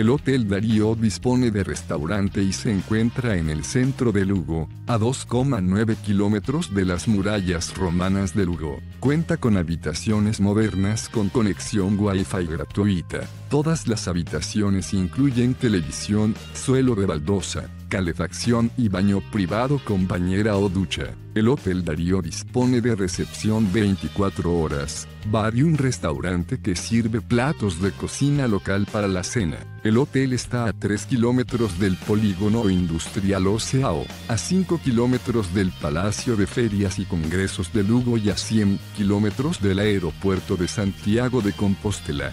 El Hotel Darío dispone de restaurante y se encuentra en el centro de Lugo, a 2,9 kilómetros de las murallas romanas de Lugo. Cuenta con habitaciones modernas con conexión Wi-Fi gratuita. Todas las habitaciones incluyen televisión, suelo de baldosa, calefacción y baño privado con bañera o ducha. El Hotel Darío dispone de recepción 24 horas, bar y un restaurante que sirve platos de cocina local para la cena. El hotel está a 3 kilómetros del polígono industrial Oceao, a 5 kilómetros del Palacio de Ferias y Congresos de Lugo y a 100 kilómetros del aeropuerto de Santiago de Compostela.